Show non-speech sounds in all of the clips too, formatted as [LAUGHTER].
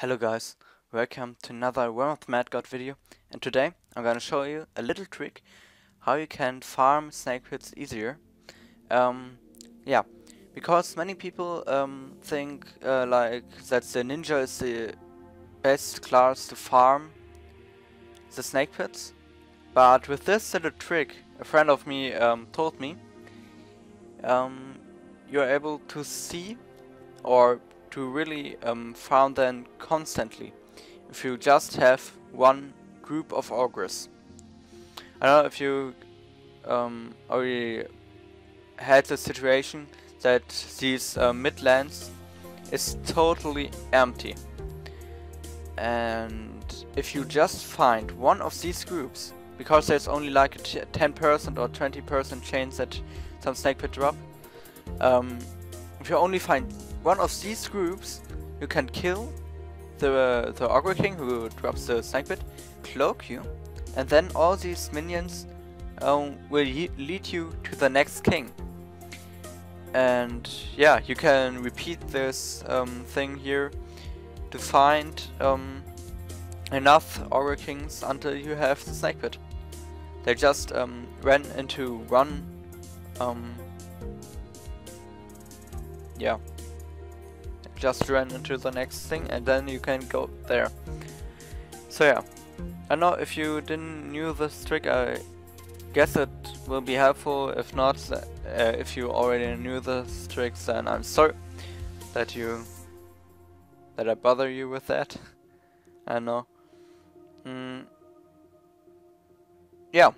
Hello guys, welcome to another Realm of Mad God video and today I'm gonna show you a little trick how you can farm snake pits easier. Um, yeah, because many people um, think uh, like that the ninja is the best class to farm the snake pits but with this little trick a friend of me um, told me um, you're able to see or to really um, farm them constantly if you just have one group of ogres. I don't know if you um, already had the situation that these uh, midlands is totally empty and if you just find one of these groups because there's only like a 10% or 20% chance that some snake pit drop um, if you only find one of these groups, you can kill the uh, the Ogre King who drops the snake pit, cloak you, and then all these minions um, will lead you to the next king. And yeah, you can repeat this um, thing here to find um, enough Ogre Kings until you have the snake pit. They just um, ran into one um, yeah just run into the next thing and then you can go there. So yeah, I know if you didn't knew this trick, I guess it will be helpful. If not, uh, if you already knew this trick, then I'm sorry that you that I bother you with that. I know. Mm. Yeah,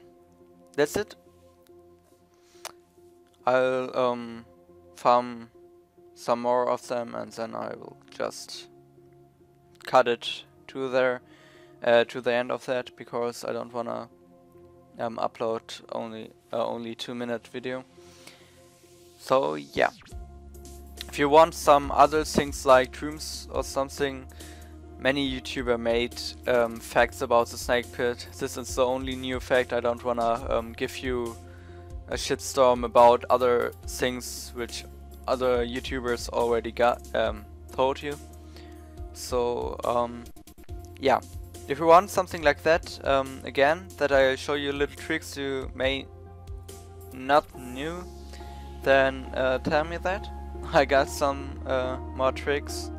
that's it. I'll um farm some more of them and then I will just cut it to there uh, to the end of that because I don't wanna um, upload only uh, only two minute video. So yeah. If you want some other things like dreams or something many YouTuber made um, facts about the snake pit. This is the only new fact. I don't wanna um, give you a shitstorm about other things which other YouTubers already got um, told you. So um, yeah, if you want something like that, um, again, that I show you little tricks you may not knew, then uh, tell me that. [LAUGHS] I got some uh, more tricks.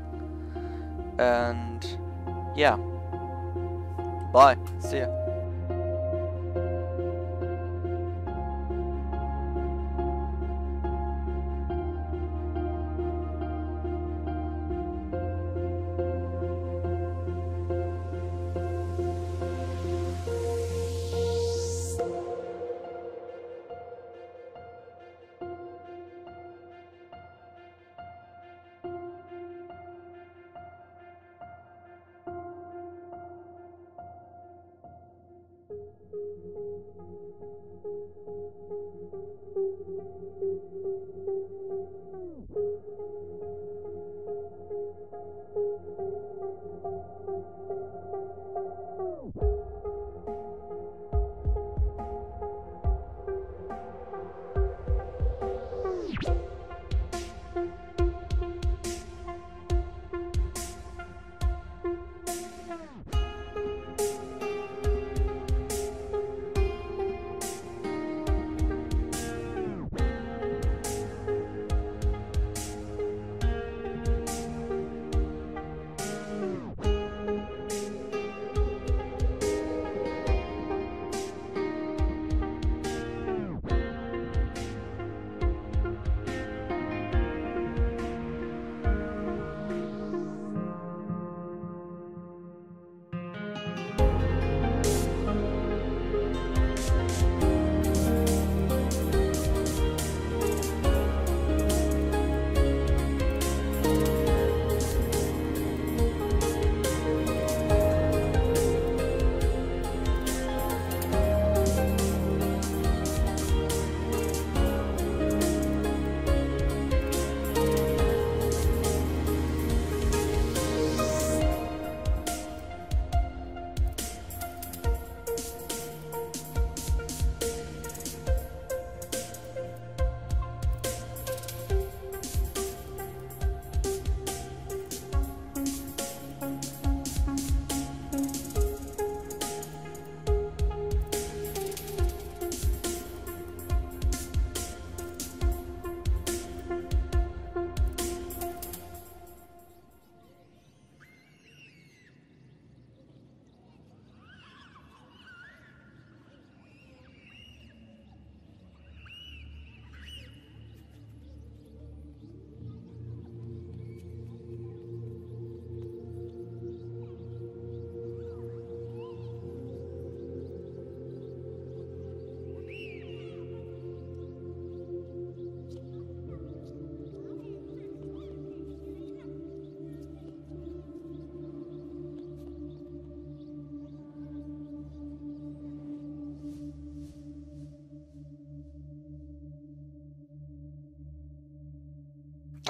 And yeah, bye, see ya.